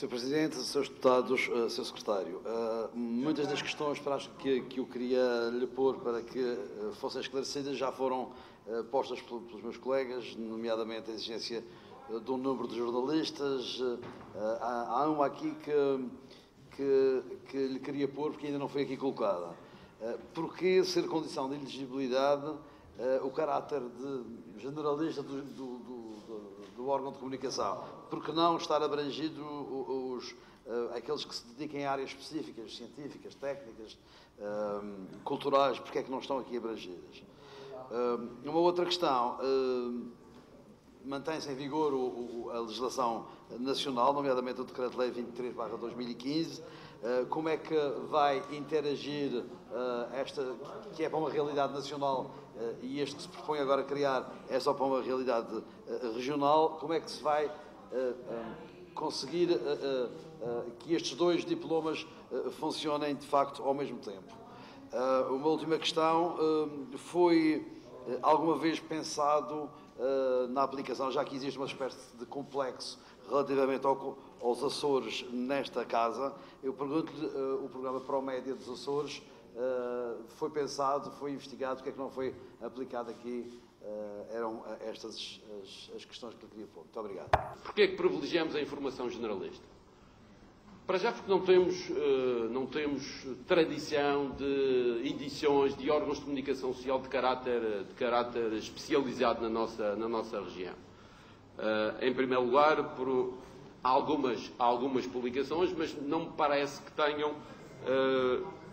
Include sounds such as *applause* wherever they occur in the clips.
Sr. Presidente, Srs. Deputados, uh, Sr. Secretário, uh, muitas das questões para que, que eu queria lhe pôr para que uh, fossem esclarecidas já foram postas pelos meus colegas, nomeadamente a exigência do número de jornalistas. Há, uma aqui que, que, que, lhe queria pôr porque ainda não foi aqui colocada. Porquê ser condição de elegibilidade o caráter de generalista do, do, do órgão de comunicação? Por que não estar abrangido os, uh, aqueles que se dediquem a áreas específicas, científicas, técnicas, uh, culturais, porque é que não estão aqui abrangidas? Uh, uma outra questão, mantém-se em vigor a legislação nacional, nomeadamente o Decreto-Lei 23 2015, como é que vai interagir esta, que é para uma realidade nacional e este que se propõe agora criar é só para uma realidade regional, como é que se vai conseguir que estes dois diplomas funcionem de facto ao mesmo tempo. Uma última questão, foi alguma vez pensado na aplicação, já que existe uma espécie de complexo relativamente aos Açores nesta casa, eu pergunto-lhe, o programa Promédia dos Açores foi pensado, foi investigado, o que é que não foi aplicado aqui Uh, eram estas as, as, questões que eu queria pôr. Muito obrigado. Porquê é que privilegiamos a informação generalista? Para já porque não temos, uh, não temos tradição de edições de órgãos de comunicação social de caráter, de caráter especializado na nossa, na nossa região. Uh, em primeiro lugar, por algumas, algumas publicações, mas não me parece que tenham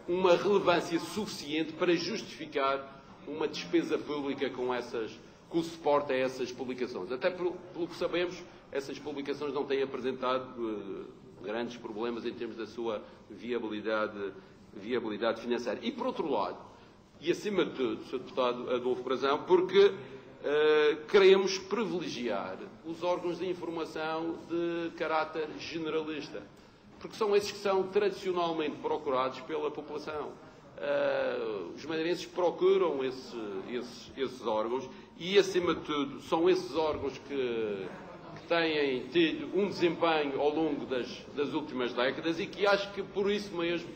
uma relevância suficiente para justificar uma despesa pública com, essas, com o suporte a essas publicações. Até pelo, pelo que sabemos, essas publicações não têm apresentado uh, grandes problemas em termos da sua viabilidade, viabilidade financeira. E, por outro lado, e acima de tudo, Sr. Deputado Adolfo Brazão, porque queremos privilegiar os órgãos de informação de caráter generalista, porque são esses que são tradicionalmente procurados pela população. Uh, os madeirenses procuram esse, esses, esses, órgãos e, acima de tudo, são esses órgãos que, que têm tido um desempenho ao longo das, das, últimas décadas e que acho que por isso mesmo,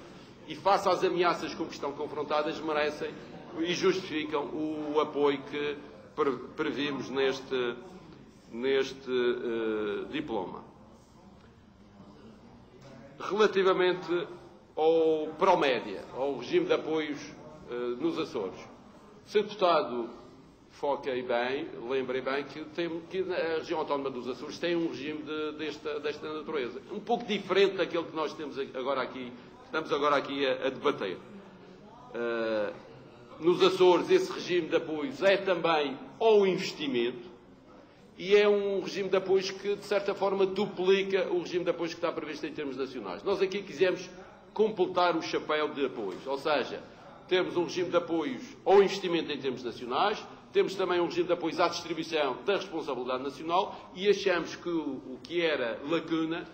e face às ameaças com que estão confrontadas, merecem e justificam o apoio que previmos neste, neste uh, diploma. Relativamente ao Promédia, ao regime de apoios uh, nos Açores. Sr. Deputado foquei bem, lembrei bem que, tem, que, a região autónoma dos Açores tem um regime de, desta, desta, natureza, um pouco diferente daquele que nós temos agora aqui, estamos agora aqui a, a debater. Nos Açores, esse regime de apoios é também ao investimento e é um regime de apoios que, de certa forma, duplica o regime de apoios que está previsto em termos nacionais. Nós aqui quisemos completar o chapéu de apoios. Ou seja, temos um regime de apoios ao investimento em termos nacionais, temos também um regime de apoios à distribuição da responsabilidade nacional e achamos que o, o que era lacuna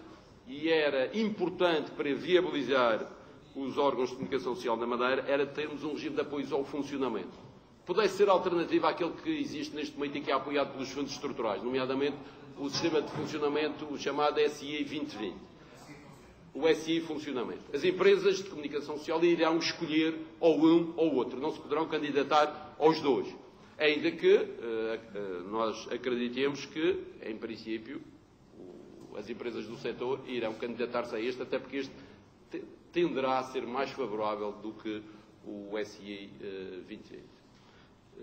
e era importante para viabilizar os órgãos de comunicação social na Madeira era termos um regime de apoios ao funcionamento. Pudesse ser alternativa àquele que existe neste momento e que é apoiado pelos fundos estruturais, nomeadamente o sistema de funcionamento o chamado SI 2020 o SI funcionamento. As empresas de comunicação social irão escolher ou um ou outro, não se poderão candidatar aos dois. Ainda que uh, uh, nós acreditemos que, em princípio, as empresas do setor irão candidatar-se a este, até porque este tenderá a ser mais favorável do que o SI uh, 2020.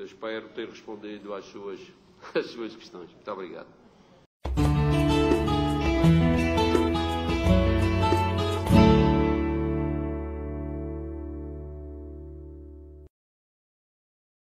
espero ter respondido às suas, *laughs* às suas questões. Muito obrigado.